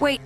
Wait,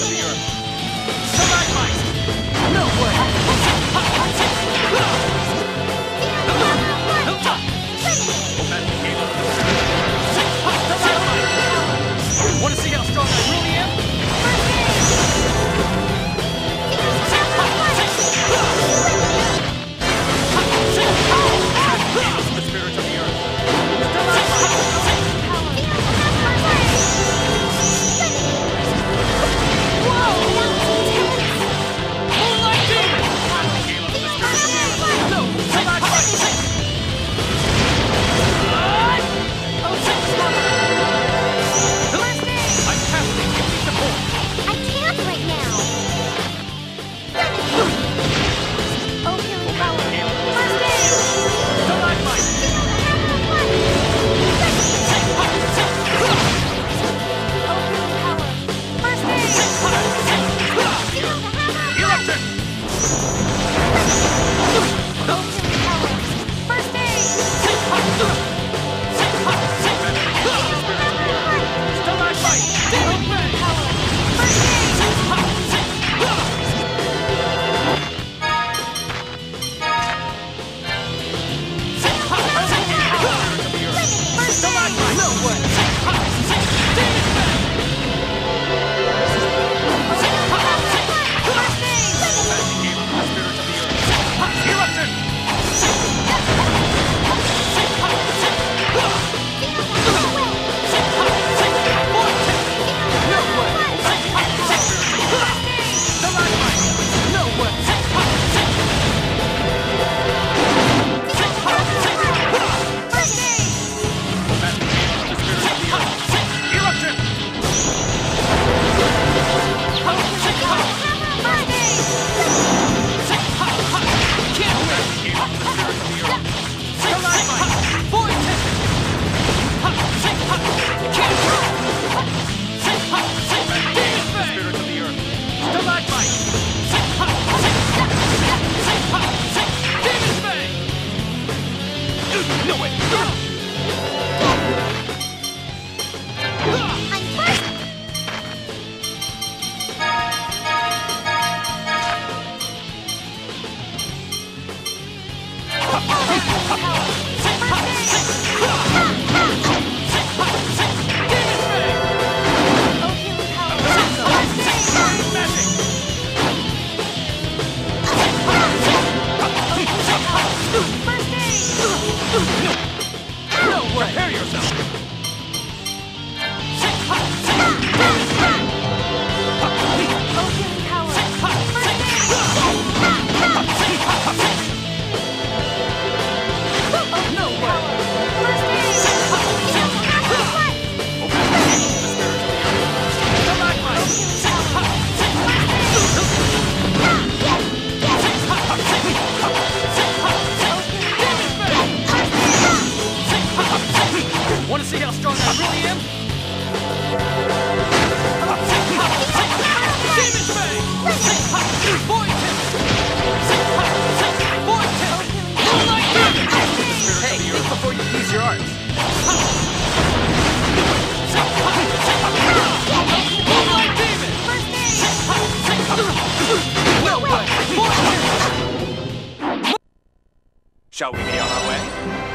Thank you. do it! Shall we be on our way?